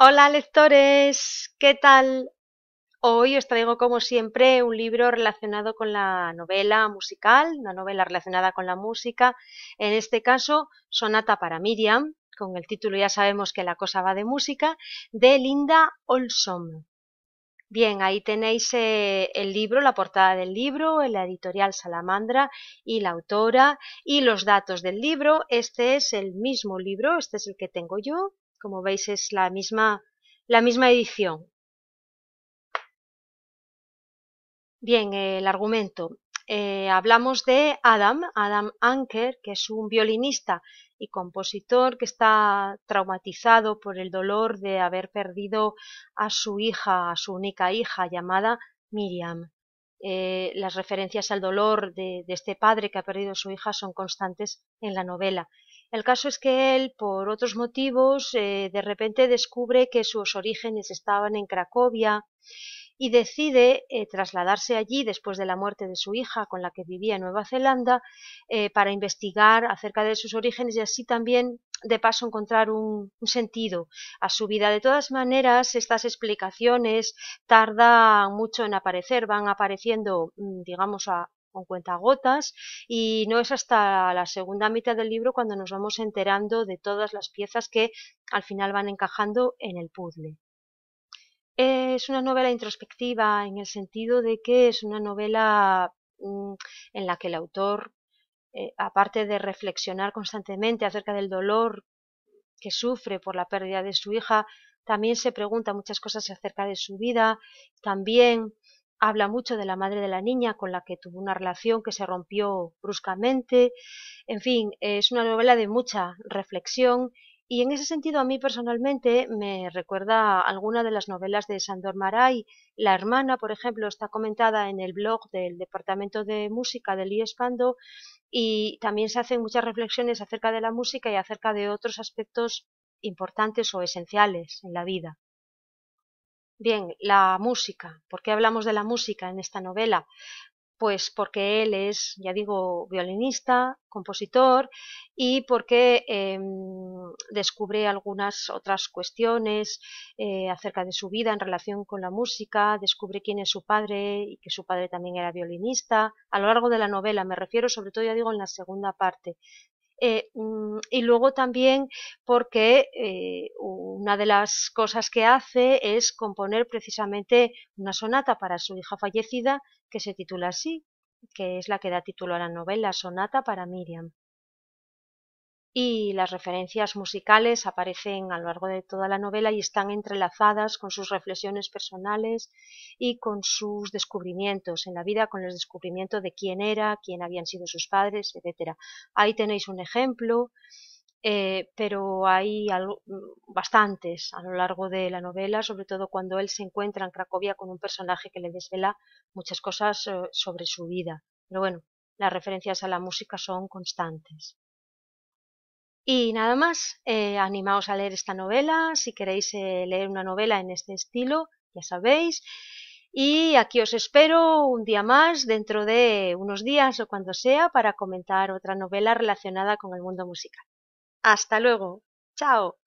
Hola lectores, ¿qué tal? Hoy os traigo como siempre un libro relacionado con la novela musical, una novela relacionada con la música, en este caso Sonata para Miriam, con el título ya sabemos que la cosa va de música, de Linda Olson. Bien, ahí tenéis eh, el libro, la portada del libro, la editorial Salamandra y la autora y los datos del libro. Este es el mismo libro, este es el que tengo yo. Como veis es la misma, la misma edición. Bien, el argumento. Eh, hablamos de Adam, Adam Anker, que es un violinista y compositor que está traumatizado por el dolor de haber perdido a su hija, a su única hija llamada Miriam. Eh, las referencias al dolor de, este padre que ha perdido a su hija son constantes en la novela. El caso es que él, por otros motivos, eh, de repente descubre que sus orígenes estaban en Cracovia y decide eh, trasladarse allí después de la muerte de su hija con la que vivía en Nueva Zelanda eh, para investigar acerca de sus orígenes y así también de paso encontrar un, sentido a su vida. De todas maneras, estas explicaciones tardan mucho en aparecer, van apareciendo, mm, digamos, a, con cuentagotas y no es hasta la segunda mitad del libro cuando nos vamos enterando de todas las piezas que al final van encajando en el puzzle. Es una novela introspectiva en el sentido de que es una novela mm, en la que el autor, eh, aparte de reflexionar constantemente acerca del dolor que sufre por la pérdida de su hija, también se pregunta muchas cosas acerca de su vida, también habla mucho de la madre de la niña con la que tuvo una relación que se rompió bruscamente, en fin, es una novela de mucha reflexión y en ese sentido, a mí personalmente me recuerda alguna de las novelas de Sandor Maray. La hermana, por ejemplo, está comentada en el blog del Departamento de Música del IESPANDO y también se hacen muchas reflexiones acerca de la música y acerca de otros aspectos importantes o esenciales en la vida. Bien, la música. ¿Por qué hablamos de la música en esta novela? Pues porque él es, ya digo, violinista, compositor y porque em, descubre algunas otras cuestiones eh, acerca de su vida en relación con la música, descubre quién es su padre y que su padre también era violinista. A lo largo de la novela me refiero sobre todo, ya digo, en la segunda parte. Eh, mm, y luego también porque eh, una de las cosas que hace es componer precisamente una sonata para su hija fallecida que se titula así, que es la que da título a la novela, Sonata para Miriam. Y las referencias musicales aparecen a lo largo de toda la novela y están entrelazadas con sus reflexiones personales y con sus descubrimientos en la vida, con el descubrimiento de quién era, quién habían sido sus padres, etc. Ahí tenéis un ejemplo eh, pero hay mm, bastantes a lo largo de la novela, sobre todo cuando él se encuentra en Cracovia con un personaje que le desvela muchas cosas eh, sobre su vida. Pero bueno, las referencias a la música son constantes. Y nada más, eh, animaos a leer esta novela, si queréis leer una novela en este estilo, ya sabéis. Y aquí os espero un día más, dentro de unos días o cuando sea, para comentar otra novela relacionada con el mundo musical. Hasta luego. Chao.